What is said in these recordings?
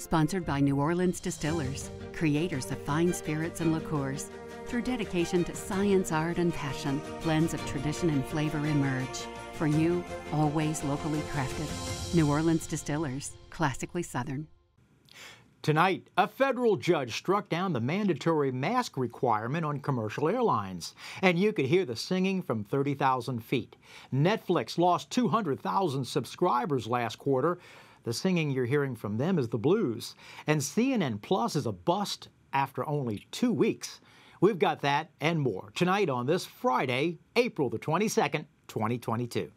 Sponsored by New Orleans Distillers, creators of fine spirits and liqueurs. Through dedication to science, art, and passion, blends of tradition and flavor emerge. For you, always locally crafted. New Orleans Distillers, classically Southern. Tonight, a federal judge struck down the mandatory mask requirement on commercial airlines, and you could hear the singing from 30,000 feet. Netflix lost 200,000 subscribers last quarter. The singing you're hearing from them is the blues. And CNN Plus is a bust after only two weeks. We've got that and more tonight on this Friday, April the 22nd, 2022.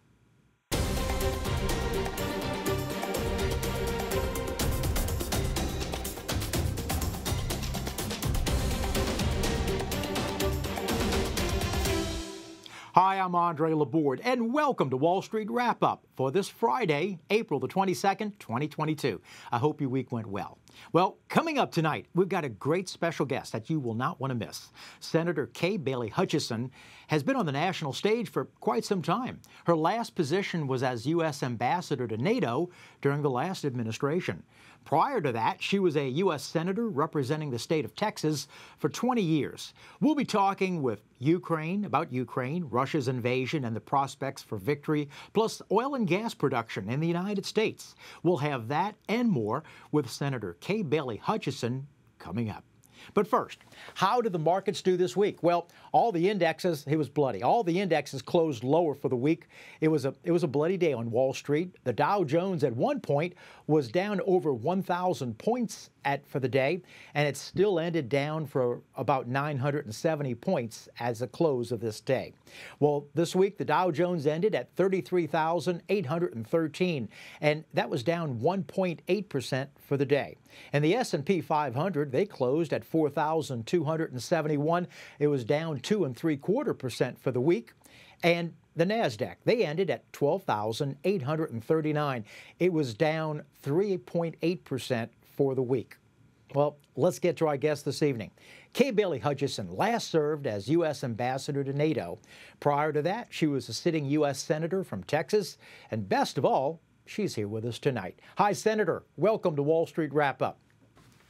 Hi, I'm Andre Laborde, and welcome to Wall Street Wrap Up for this Friday, April the 22nd, 2022. I hope your week went well. Well, coming up tonight, we've got a great special guest that you will not want to miss. Senator Kay Bailey Hutchison has been on the national stage for quite some time. Her last position was as U.S. ambassador to NATO during the last administration. Prior to that, she was a U.S. Senator representing the state of Texas for 20 years. We'll be talking with Ukraine, about Ukraine, Russia's invasion, and the prospects for victory, plus oil and gas production in the United States. We'll have that and more with Senator Kay Bailey Hutchison coming up. But first, how did the markets do this week? Well, all the indexes, it was bloody. All the indexes closed lower for the week. It was a it was a bloody day on Wall Street. The Dow Jones at one point was down over 1,000 points at for the day, and it still ended down for about 970 points as the close of this day. Well, this week the Dow Jones ended at 33,813, and that was down 1.8 percent for the day. And the S&P 500 they closed at 4,271. It was down two and three quarter percent for the week, and the NASDAQ, they ended at 12,839. It was down 3.8% for the week. Well, let's get to our guest this evening. Kay Bailey Hutchison last served as U.S. Ambassador to NATO. Prior to that, she was a sitting U.S. Senator from Texas. And best of all, she's here with us tonight. Hi, Senator. Welcome to Wall Street Wrap Up.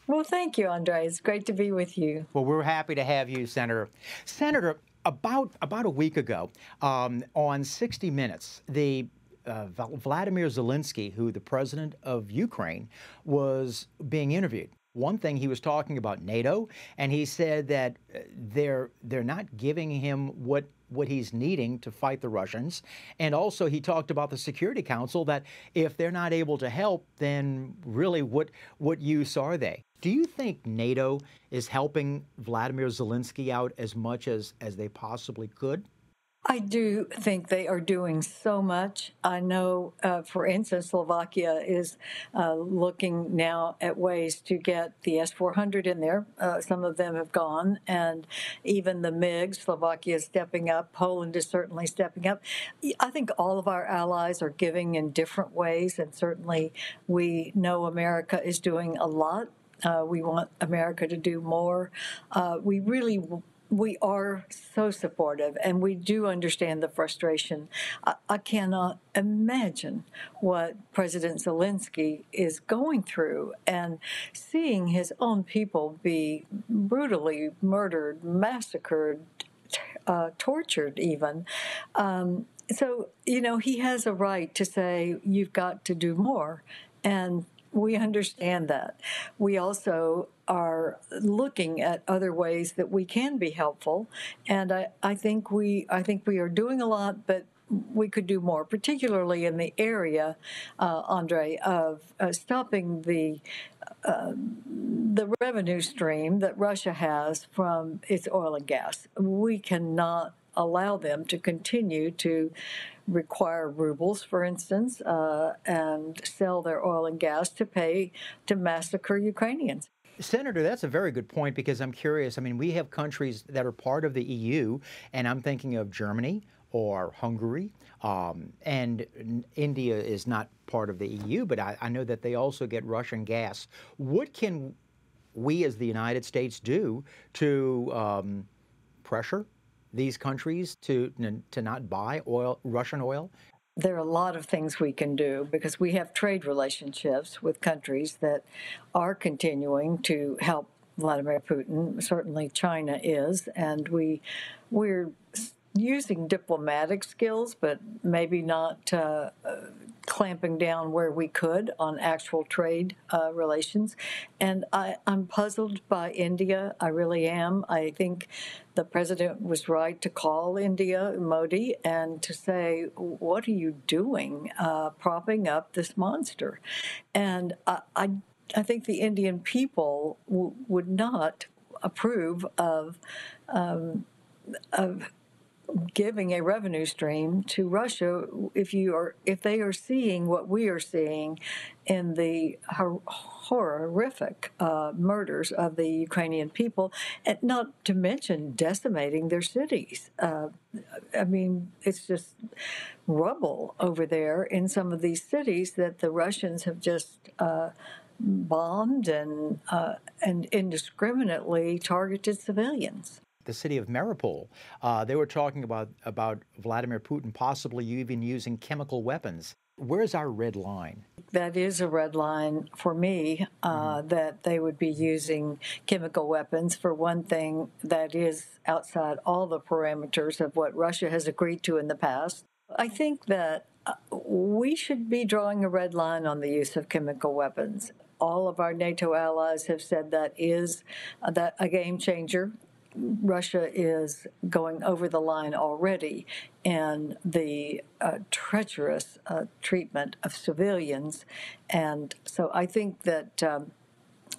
Well, thank you, Andre. It's great to be with you. Well, we're happy to have you, Senator. Senator, about about a week ago, um, on 60 Minutes, the uh, Vladimir Zelensky, who the president of Ukraine, was being interviewed. One thing he was talking about NATO, and he said that uh, they're they're not giving him what what he's needing to fight the Russians. And also, he talked about the Security Council that if they're not able to help, then really, what what use are they? Do you think NATO is helping Vladimir Zelensky out as much as as they possibly could? I do think they are doing so much. I know, uh, for instance, Slovakia is uh, looking now at ways to get the S 400 in there. Uh, some of them have gone, and even the MiG, Slovakia is stepping up. Poland is certainly stepping up. I think all of our allies are giving in different ways, and certainly we know America is doing a lot. Uh, we want America to do more. Uh, we really we are so supportive and we do understand the frustration. I, I, cannot imagine what President Zelensky is going through and seeing his own people be brutally murdered, massacred, uh, tortured, even. Um, so, you know, he has a right to say, you've got to do more. And we understand that. We also are looking at other ways that we can be helpful, and I, I think we I think we are doing a lot, but we could do more, particularly in the area, uh, Andre, of uh, stopping the uh, the revenue stream that Russia has from its oil and gas. We cannot allow them to continue to require rubles, for instance, uh, and sell their oil and gas to pay to massacre Ukrainians. Senator, that's a very good point because I'm curious. I mean, we have countries that are part of the EU, and I'm thinking of Germany or Hungary, um, and India is not part of the EU, but I, I know that they also get Russian gas. What can we as the United States do to um, pressure these countries to to not buy oil, Russian oil? there are a lot of things we can do because we have trade relationships with countries that are continuing to help Vladimir Putin. Certainly, China is, and we we're using diplomatic skills, but maybe not uh, uh, clamping down where we could on actual trade uh, relations. And I, I'm puzzled by India. I really am. I think the president was right to call India Modi and to say, "What are you doing, uh, propping up this monster?" And I, I, I think the Indian people w- would not approve of. Um, of giving a revenue stream to Russia if you are if they are seeing what we are seeing in the horrific uh, murders of the Ukrainian people, and not to mention decimating their cities. Uh, I mean, it's just rubble over there in some of these cities that the Russians have just. Uh, bombed and uh, and indiscriminately targeted civilians the city of Mariupol. Uh, they were talking about, about Vladimir Putin possibly even using chemical weapons. Where's our red line? That is a red line for me uh, mm-hmm. that they would be using chemical weapons. For one thing, that is outside all the parameters of what Russia has agreed to in the past. I think that uh, we should be drawing a red line on the use of chemical weapons. All of our NATO allies have said that is uh, that a game changer Russia is going over the line already in the uh, treacherous uh, treatment of civilians. And so I think that um,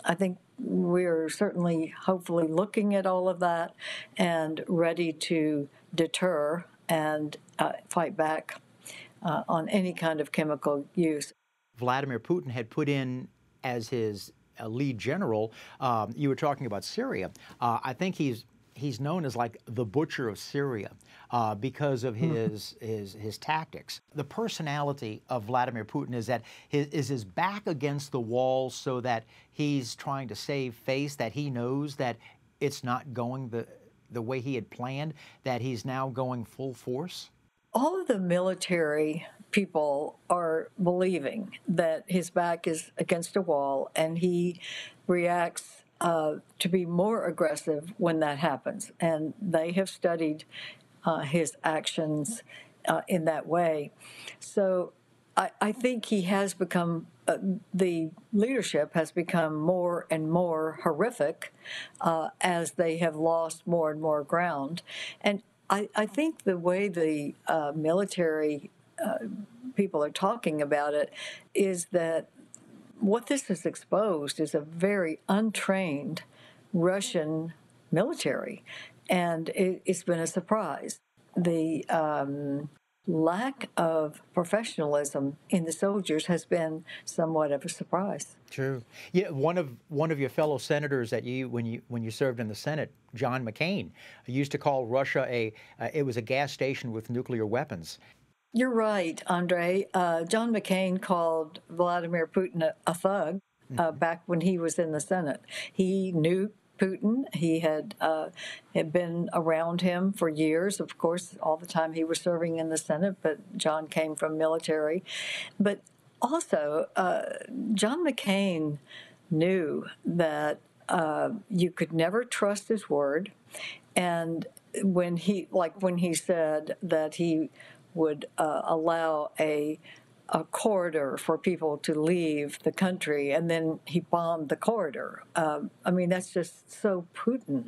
I think we're certainly hopefully looking at all of that and ready to deter and uh, fight back uh, on any kind of chemical use. Vladimir Putin had put in as his lead general. Um, you were talking about Syria. Uh, I think he's he's known as like the butcher of Syria uh, because of hmm. his, his his tactics. The personality of Vladimir Putin is that his, is his back against the wall so that he's trying to save face, that he knows that it's not going the the way he had planned, that he's now going full force. All of the military people are believing that his back is against a wall and he reacts uh, to be more aggressive when that happens. And they have studied uh, his actions uh, in that way. So I, I, think he has become, uh, the leadership has become more and more horrific uh, as they have lost more and more ground. And I, I think the way the military people are talking about it is that what this has exposed is a very untrained Russian military, and it, has been a surprise. The um, lack of professionalism in the soldiers has been somewhat of a surprise. True. Yeah, one of one of your fellow senators that you when you when you served in the Senate, John McCain, used to call Russia a uh, it was a gas station with nuclear weapons. You're right, Andre. Uh, John McCain called Vladimir Putin a, a thug uh, mm-hmm. back when he was in the Senate. He knew Putin. He had uh, had been around him for years, of course, all the time he was serving in the Senate. But John came from military. But also, uh, John McCain knew that uh, you could never trust his word, and when he, like when he said that he would uh, allow a a corridor for people to leave the country, and then he bombed the corridor. Um, I mean, that's just so Putin.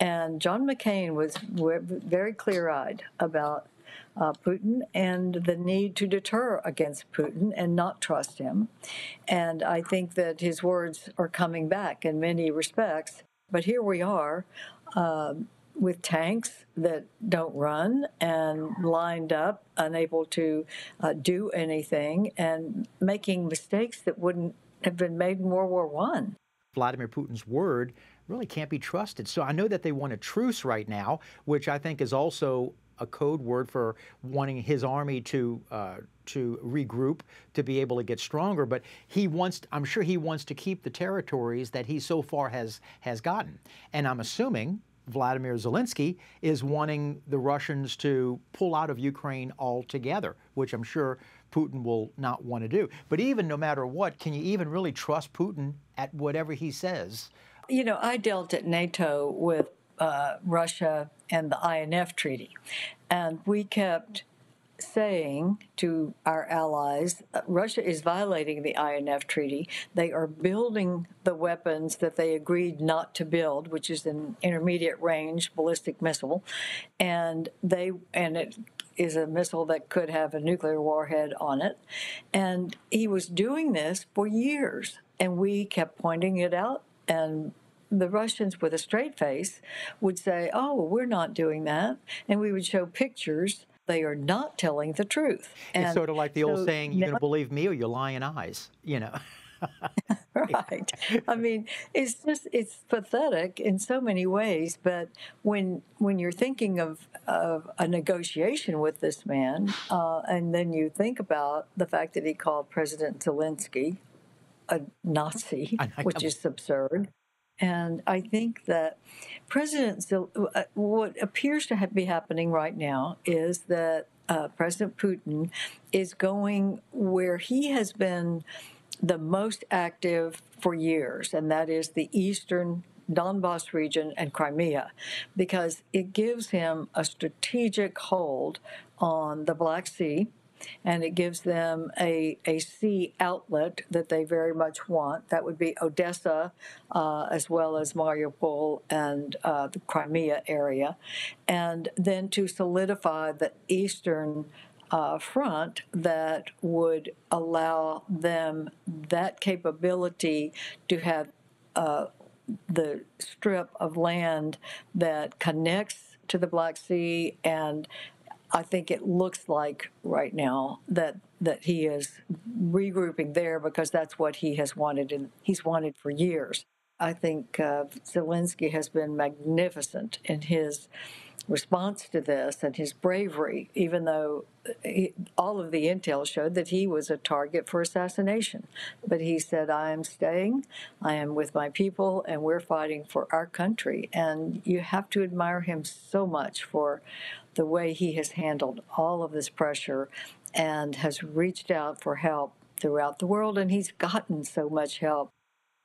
And John McCain was very clear eyed about uh, Putin and the need to deter against Putin and not trust him. And I think that his words are coming back in many respects. But here we are. Um, with tanks that don't run and lined up, unable to uh, do anything, and making mistakes that wouldn't have been made in World War One. Vladimir Putin's word really can't be trusted. So I know that they want a truce right now, which I think is also a code word for wanting his army to uh, to regroup to be able to get stronger. But he wants, I'm sure he wants to keep the territories that he so far has has gotten. And I'm assuming Vladimir Zelensky is wanting the Russians to pull out of Ukraine altogether, which I'm sure Putin will not want to do. But even no matter what, can you even really trust Putin at whatever he says? You know, I dealt at NATO with uh, Russia and the INF Treaty, and we kept saying to our allies uh, Russia is violating the INF Treaty. They are building the weapons that they agreed not to build, which is an intermediate range ballistic missile, and they and it is a missile that could have a nuclear warhead on it. And he was doing this for years, and we kept pointing it out and the Russians, with a straight face, would say, Oh, we're not doing that. And we would show pictures they are not telling the truth. And it's sort of like the so old saying, you're going to believe me or your lying eyes, you know. right. I mean, it's just it's pathetic in so many ways. But when when you're thinking of of a negotiation with this man, uh, and then you think about the fact that he called President Zelensky a Nazi, which is absurd. And I think that President, uh, what appears to be happening right now is that uh, President Putin is going where he has been the most active for years, and that is the eastern Donbass region and Crimea, because it gives him a strategic hold on the Black Sea and it gives them a, a sea outlet that they very much want. That would be Odessa, uh, as well as Mariupol and uh, the Crimea area. And then to solidify the eastern uh, front that would allow them that capability to have uh, the strip of land that connects to the Black Sea and I think it looks like right now that that he is regrouping there because that's what he has wanted and he's wanted for years. I think uh, Zelensky has been magnificent in his response to this and his bravery, even though he, all of the intel showed that he was a target for assassination. But he said, I am staying, I am with my people, and we're fighting for our country. And you have to admire him so much for the way he has handled all of this pressure and has reached out for help throughout the world, and he's gotten so much help.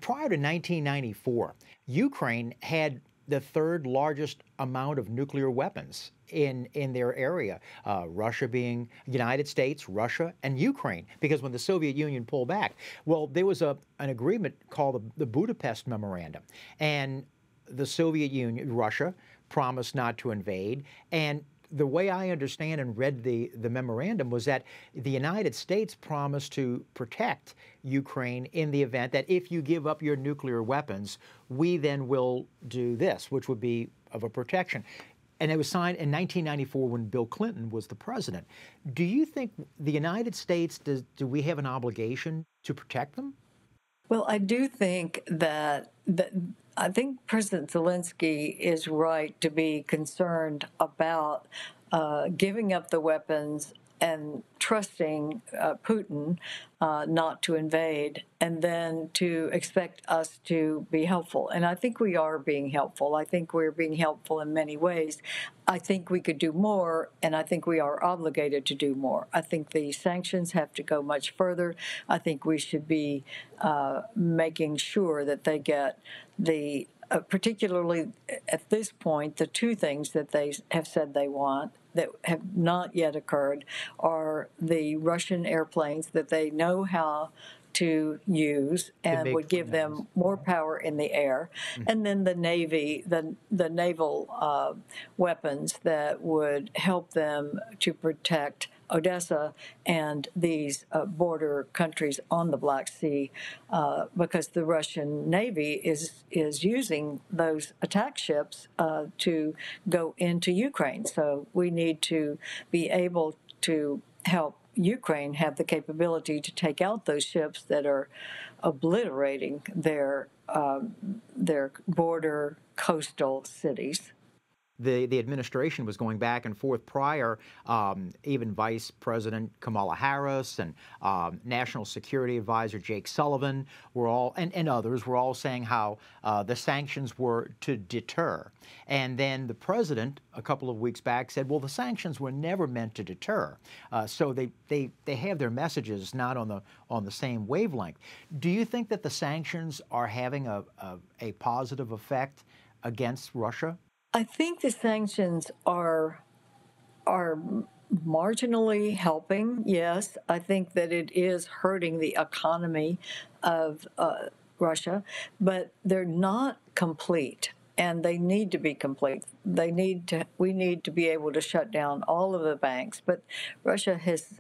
Prior to 1994, Ukraine had the third largest amount of nuclear weapons in in their area. Uh, Russia being United States, Russia, and Ukraine. Because when the Soviet Union pulled back, well, there was a an agreement called the, the Budapest Memorandum, and the Soviet Union, Russia, promised not to invade, and the way I understand and read the, the memorandum was that the United States promised to protect Ukraine in the event that if you give up your nuclear weapons, we then will do this, which would be of a protection. And it was signed in 1994 when Bill Clinton was the president. Do you think the United States, does, do we have an obligation to protect them? Well, I do think that, that I think President Zelensky is right to be concerned about uh, giving up the weapons and trusting uh, Putin uh, not to invade, and then to expect us to be helpful. And I think we are being helpful. I think we're being helpful in many ways. I think we could do more, and I think we are obligated to do more. I think the sanctions have to go much further. I think we should be uh, making sure that they get the uh, particularly at this point, the two things that they have said they want that have not yet occurred are the Russian airplanes that they know how to use and would give them more power in the air, mm-hmm. and then the Navy, the the naval uh, weapons that would help them to protect Odessa and these uh, border countries on the Black Sea, uh, because the Russian Navy is is using those attack ships uh, to go into Ukraine. So we need to be able to help Ukraine have the capability to take out those ships that are obliterating their um, their border coastal cities. The, the administration was going back and forth prior. Um, even Vice President Kamala Harris and um, National Security Advisor Jake Sullivan were all, and, and others were all saying how uh, the sanctions were to deter. And then the president, a couple of weeks back, said, well, the sanctions were never meant to deter. Uh, so they, they, they have their messages not on the, on the same wavelength. Do you think that the sanctions are having a, a, a positive effect against Russia? I think the sanctions are are marginally helping. Yes, I think that it is hurting the economy of uh, Russia, but they're not complete. And they need to be complete. They need to. We need to be able to shut down all of the banks. But Russia has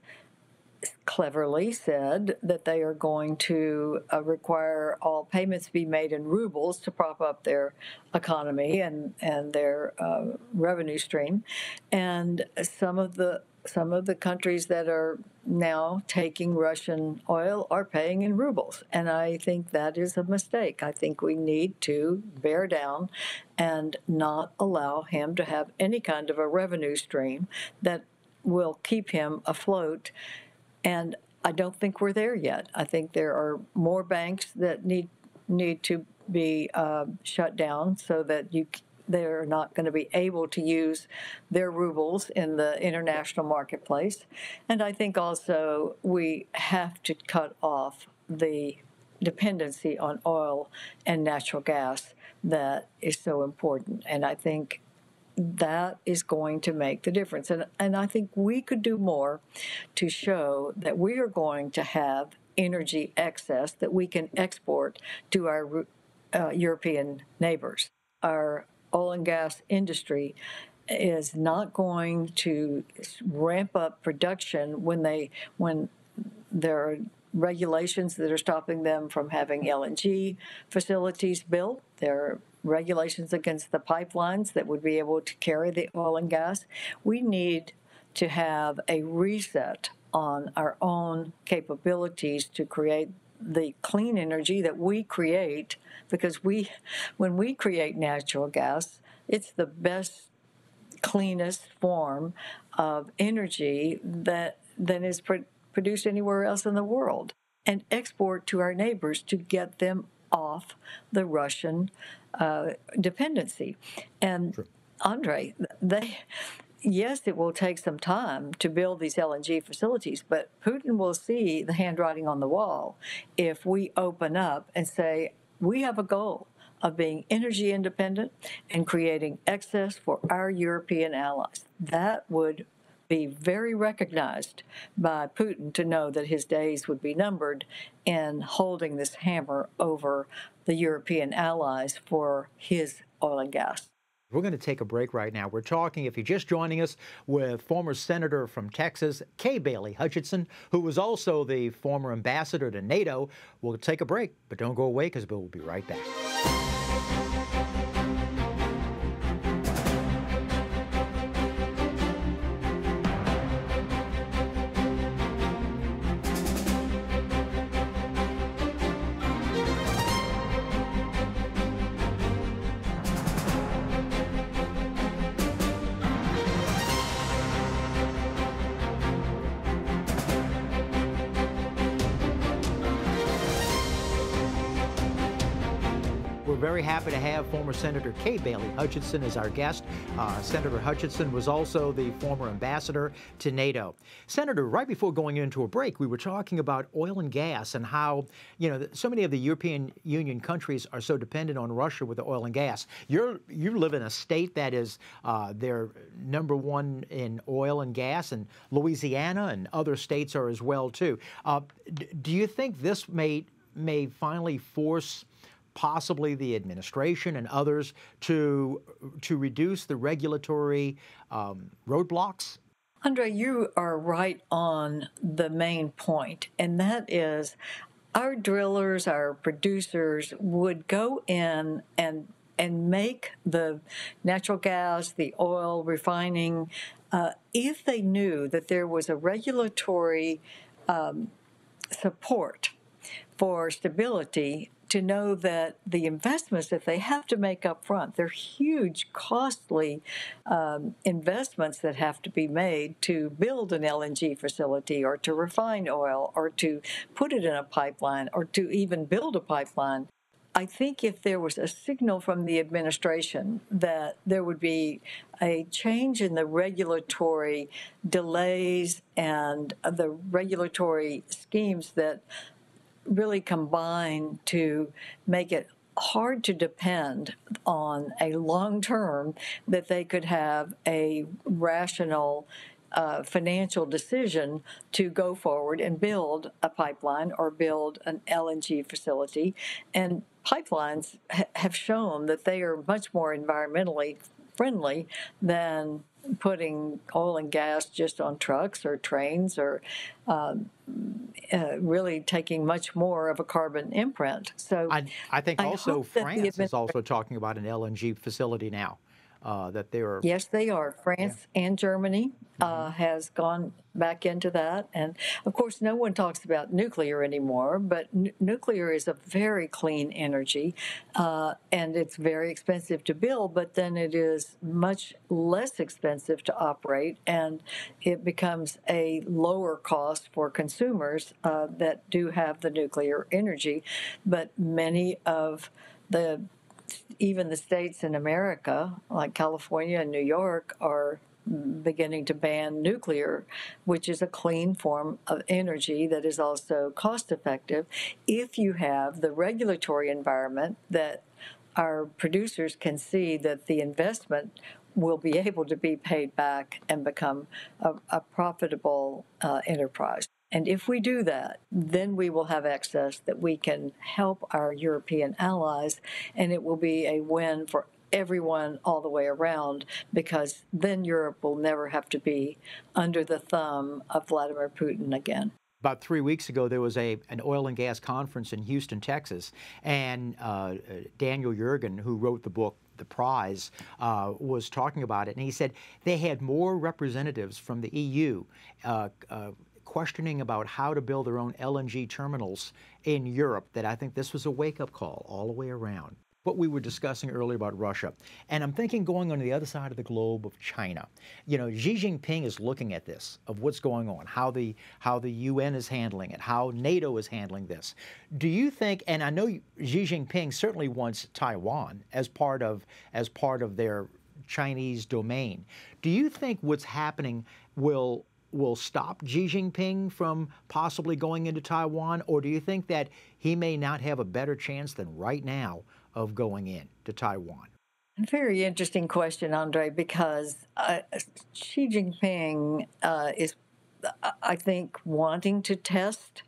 cleverly said that they are going to uh, require all payments be made in rubles to prop up their economy and and their uh, revenue stream, and some of the some of the countries that are now taking Russian oil are paying in rubles. And I think that is a mistake. I think we need to bear down and not allow him to have any kind of a revenue stream that will keep him afloat and I don't think we're there yet. I think there are more banks that need need to be uh, shut down so that you they're not going to be able to use their rubles in the international marketplace. And I think also we have to cut off the dependency on oil and natural gas that is so important. And I think that is going to make the difference. And, and I think we could do more to show that we are going to have energy excess that we can export to our uh, European neighbors. Our oil and gas industry is not going to ramp up production when they when there are regulations that are stopping them from having LNG facilities built. There are regulations against the pipelines that would be able to carry the oil and gas. We need to have a reset on our own capabilities to create the clean energy that we create because we when we create natural gas it's the best cleanest form of energy that that is pro- produced anywhere else in the world and export to our neighbors to get them off the Russian uh, dependency. And True. Andre, they yes, it will take some time to build these LNG facilities, but Putin will see the handwriting on the wall if we open up and say, we have a goal of being energy independent and creating excess for our European allies. That would be very recognized by Putin to know that his days would be numbered in holding this hammer over the European allies for his oil and gas. We're going to take a break right now. We're talking, if you're just joining us, with former Senator from Texas, Kay Bailey Hutchison, who was also the former ambassador to NATO. We'll take a break, but don't go away because will be right back. Very happy to have former Senator Kay Bailey Hutchison as our guest. Uh, Senator Hutchison was also the former ambassador to NATO. Senator, right before going into a break, we were talking about oil and gas and how, you know, so many of the European Union countries are so dependent on Russia with the oil and gas. You're, you live in a state that is uh, they're number one in oil and gas, and Louisiana and other states are as well, too. Uh, do you think this may may finally force possibly the administration and others to to reduce the regulatory um, roadblocks? Andre, you are right on the main point, and that is our drillers, our producers would go in and and make the natural gas, the oil refining, uh, if they knew that there was a regulatory um, support for stability to know that the investments that they have to make up front, they're huge, costly um, investments that have to be made to build an LNG facility or to refine oil or to put it in a pipeline or to even build a pipeline. I think if there was a signal from the administration that there would be a change in the regulatory delays and the regulatory schemes that really combine to make it hard to depend on a long term that they could have a rational uh, financial decision to go forward and build a pipeline or build an LNG facility. And pipelines ha- have shown that they are much more environmentally friendly than putting oil and gas just on trucks or trains or um, uh, really taking much more of a carbon imprint. So I, I think also I France is also talking about an LNG facility now uh, that they are. Yes, they are. France yeah. and Germany uh, mm-hmm. has gone back into that, and of course, no one talks about nuclear anymore. But n- nuclear is a very clean energy, uh, and it's very expensive to build. But then it is much less expensive to operate, and it becomes a lower cost for consumers uh, that do have the nuclear energy. But many of the even the states in America, like California and New York, are beginning to ban nuclear, which is a clean form of energy that is also cost effective if you have the regulatory environment that our producers can see that the investment will be able to be paid back and become a, a profitable uh, enterprise. And if we do that, then we will have access that we can help our European allies, and it will be a win for everyone all the way around because then Europe will never have to be under the thumb of Vladimir Putin again. About three weeks ago, there was a an oil and gas conference in Houston, Texas, and uh, Daniel Yergin, who wrote the book the prize uh, was talking about it, and he said they had more representatives from the EU uh, uh, questioning about how to build their own LNG terminals in Europe that I think this was a wake up call all the way around. What we were discussing earlier about Russia. And I'm thinking going on the other side of the globe of China. You know, Xi Jinping is looking at this, of what's going on, how the how the UN is handling it, how NATO is handling this. Do you think, and I know Xi Jinping certainly wants Taiwan as part of as part of their Chinese domain. Do you think what's happening will will stop Xi Jinping from possibly going into Taiwan, or do you think that he may not have a better chance than right now of going in to Taiwan? Very interesting question, Andre, because uh, Xi Jinping uh, is, I think, wanting to test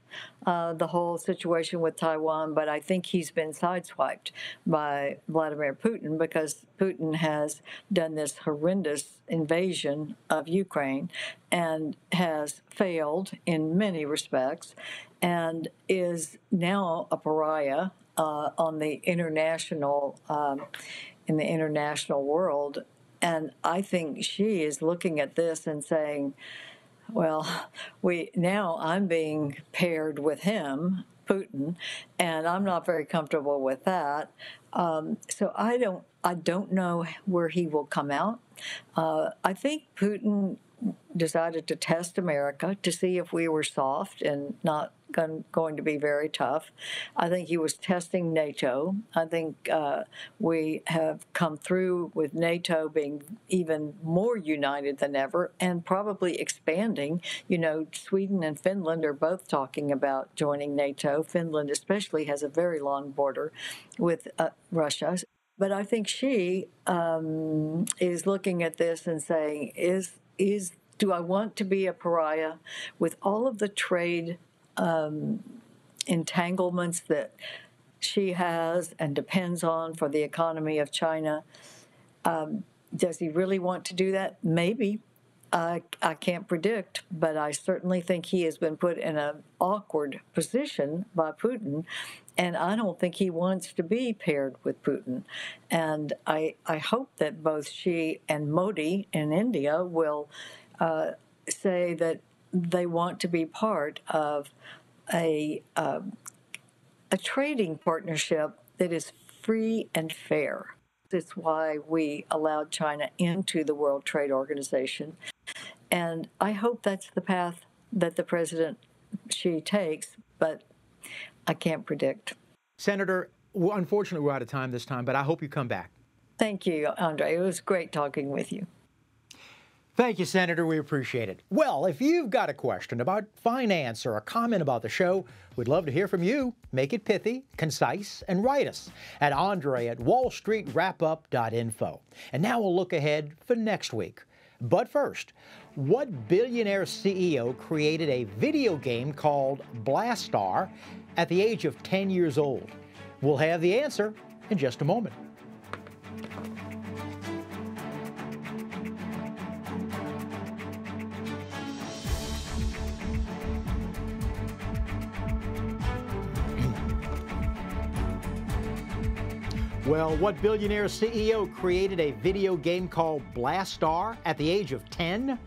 uh, the whole situation with Taiwan, but I think he's been sideswiped by Vladimir Putin because Putin has done this horrendous invasion of Ukraine and has failed in many respects and is now a pariah uh, on the international um, in the international world. And I think Xi is looking at this and saying, well, we now I'm being paired with him, Putin, and I'm not very comfortable with that. Um, so I don't I don't know where he will come out. Uh, I think Putin decided to test America to see if we were soft and not going to be very tough. I think he was testing NATO. I think uh, we have come through with NATO being even more united than ever and probably expanding. You know, Sweden and Finland are both talking about joining NATO. Finland, especially, has a very long border with uh, Russia. But I think Xi um, is looking at this and saying, is is do I want to be a pariah with all of the trade um, entanglements that Xi has and depends on for the economy of China? Um, does he really want to do that? Maybe. I, I can't predict, but I certainly think he has been put in an awkward position by Putin, and I don't think he wants to be paired with Putin. And I, I hope that both Xi and Modi in India will uh, say that they want to be part of a uh, a trading partnership that is free and fair. That's why we allowed China into the World Trade Organization. And I hope that's the path that the president Xi takes, but I can't predict. Senator, unfortunately, we're out of time this time, but I hope you come back. Thank you, Andre. It was great talking with you. Thank you, Senator. We appreciate it. Well, if you've got a question about finance or a comment about the show, we'd love to hear from you. Make it pithy, concise, and write us at Andre at WallStreetWrapUp.info. And now we'll look ahead for next week. But first, what billionaire CEO created a video game called Blastar at the age of 10 years old? We'll have the answer in just a moment. Well, what billionaire CEO created a video game called Blastar at the age of 10?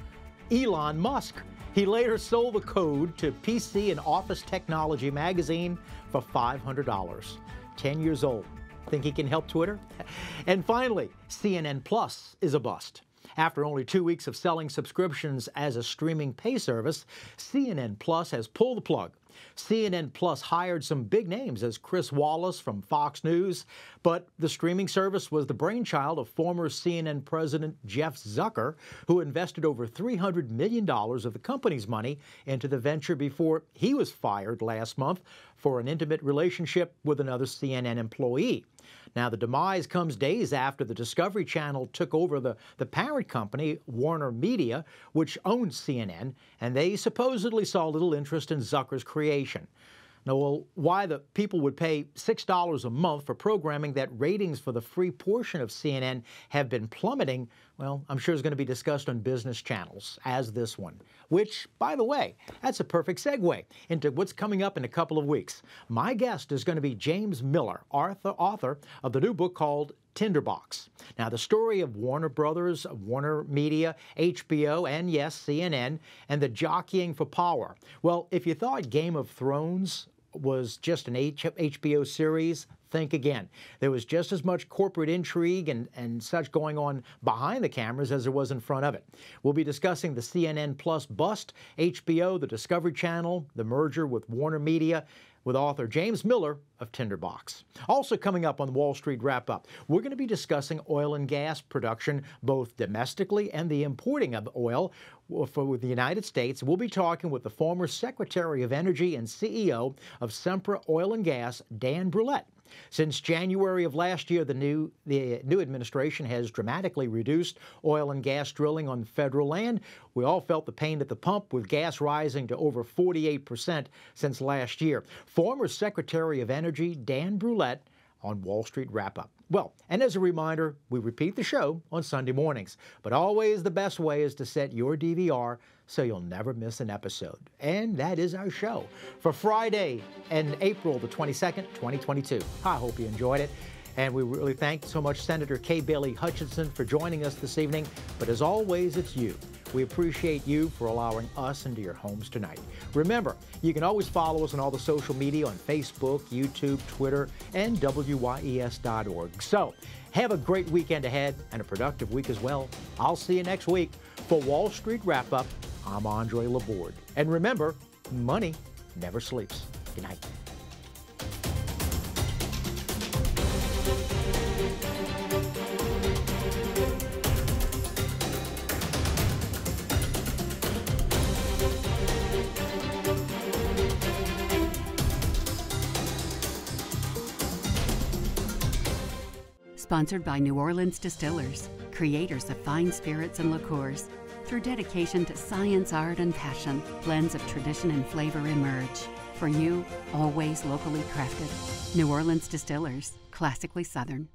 Elon Musk. He later sold the code to PC and Office Technology magazine for $500. 10 years old. Think he can help Twitter? And finally, CNN Plus is a bust. After only two weeks of selling subscriptions as a streaming pay service, CNN Plus has pulled the plug. CNN Plus hired some big names as Chris Wallace from Fox News, but the streaming service was the brainchild of former CNN President Jeff Zucker, who invested over $300 million of the company's money into the venture before he was fired last month for an intimate relationship with another CNN employee. Now, the demise comes days after the Discovery Channel took over the, the parent company, Warner Media, which owns CNN, and they supposedly saw little interest in Zucker's creation. Now, well, why the people would pay $6 a month for programming that ratings for the free portion of CNN have been plummeting, well, I'm sure is going to be discussed on business channels, as this one. Which, by the way, that's a perfect segue into what's coming up in a couple of weeks. My guest is going to be James Miller, author of the new book called Tinderbox. Now, the story of Warner Brothers, Warner Media, HBO, and yes, CNN, and the jockeying for power. Well, if you thought Game of Thrones was just an H- HBO series, think again. There was just as much corporate intrigue and, and such going on behind the cameras as there was in front of it. We'll be discussing the CNN Plus bust, HBO, the Discovery Channel, the merger with Warner Media, with author James Miller of Tinderbox. Also coming up on the Wall Street Wrap Up, we're going to be discussing oil and gas production, both domestically and the importing of oil for the United States. We'll be talking with the former Secretary of Energy and CEO of Sempra Oil and Gas, Dan Brouillette. Since January of last year, the new, the new administration has dramatically reduced oil and gas drilling on federal land. We all felt the pain at the pump with gas rising to over 48% since last year. Former Secretary of Energy Dan Brouillette on Wall Street Wrap Up. Well, and as a reminder, we repeat the show on Sunday mornings, but always the best way is to set your DVR so you'll never miss an episode. And that is our show for Friday and April the 22nd, 2022. I hope you enjoyed it. And we really thank so much Senator Kay Bailey Hutchinson for joining us this evening. But as always, it's you. We appreciate you for allowing us into your homes tonight. Remember, you can always follow us on all the social media on Facebook, YouTube, Twitter, and WYES.org. So, have a great weekend ahead and a productive week as well. I'll see you next week for Wall Street Wrap Up. I'm Andre Laborde. And remember, money never sleeps. Good night. Sponsored by New Orleans Distillers, creators of fine spirits and liqueurs. Through dedication to science, art, and passion, blends of tradition and flavor emerge. For you, always locally crafted. New Orleans Distillers, classically Southern.